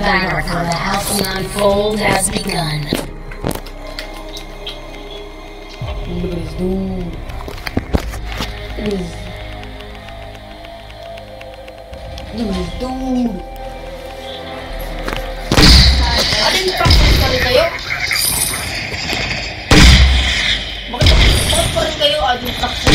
Battle for the Halcyon Fold has begun. Look at this dude. Look at this. Look at this dude. Alin pa? Bakit, pa rin kayo admin practice?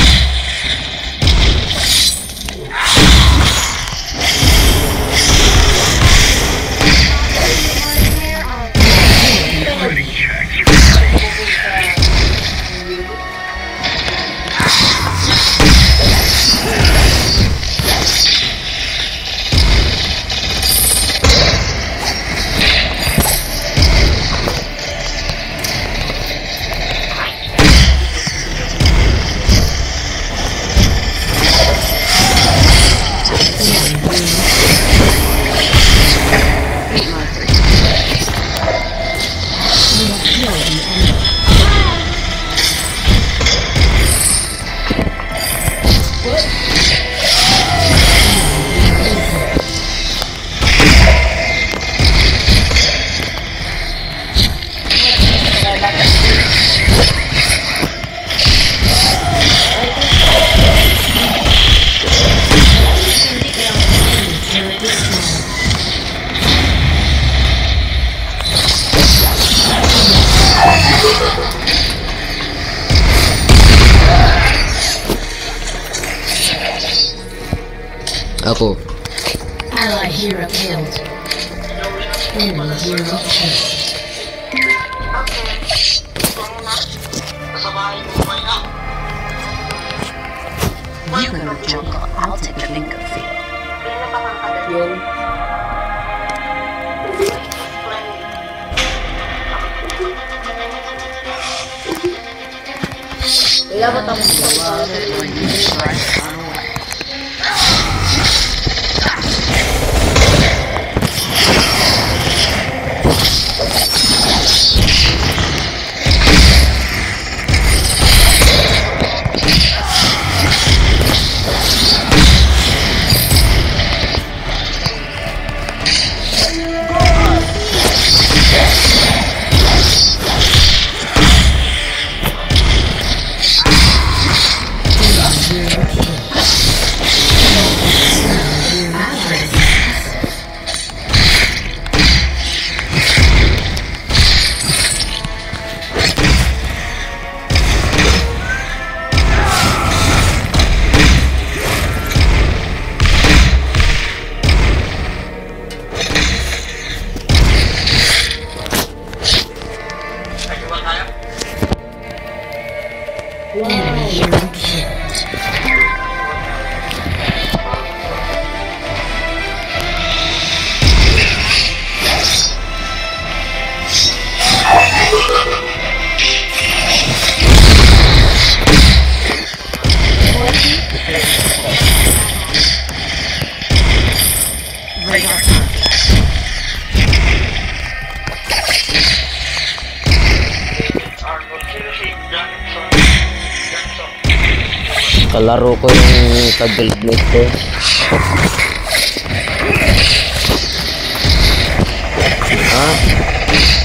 Ako. Allied hero killed. Enemy hero killed. You go to jungle, I'll take the finger feel. Yung. Kaya ba tapos gawa? बढ़िया colour रोको सब बिल्कुल हाँ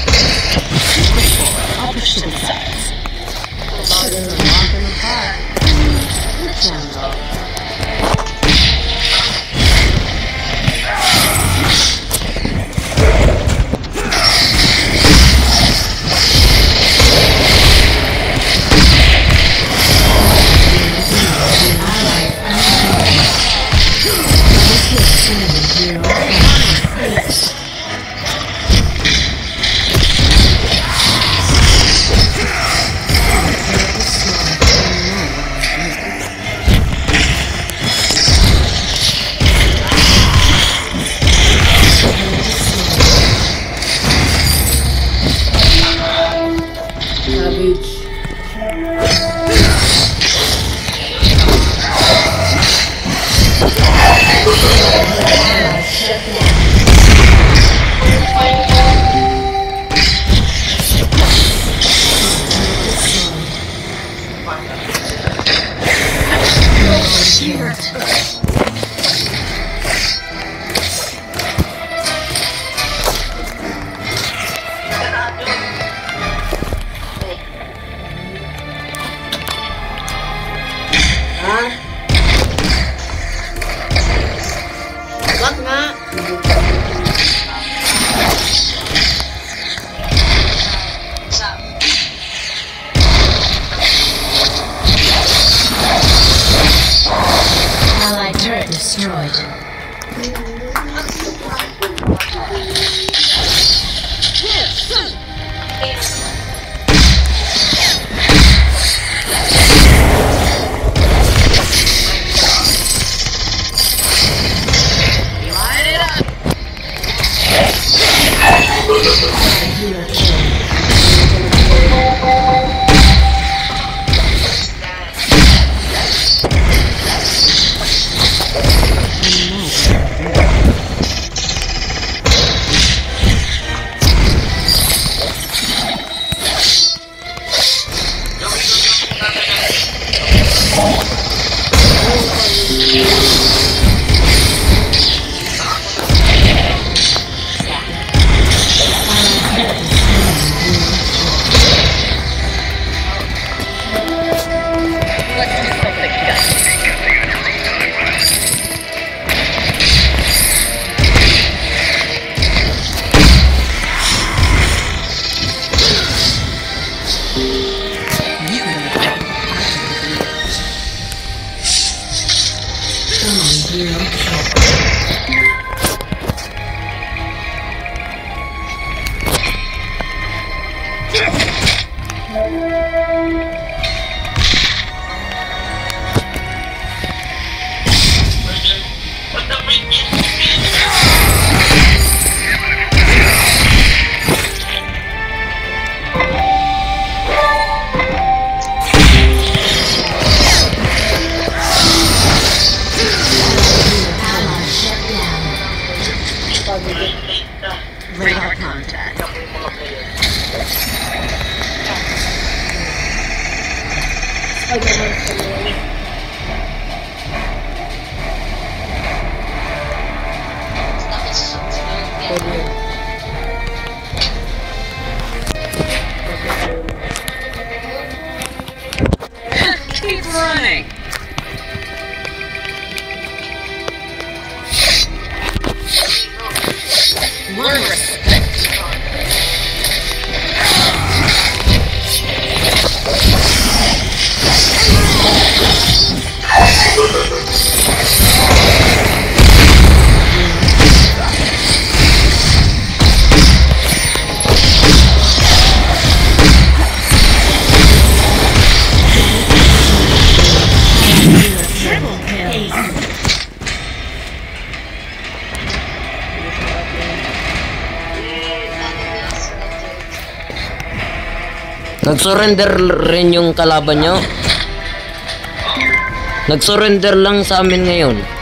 Yeah! Learn Nag-surrender rin yung kalaban nyo? Nag-surrender lang sa amin ngayon.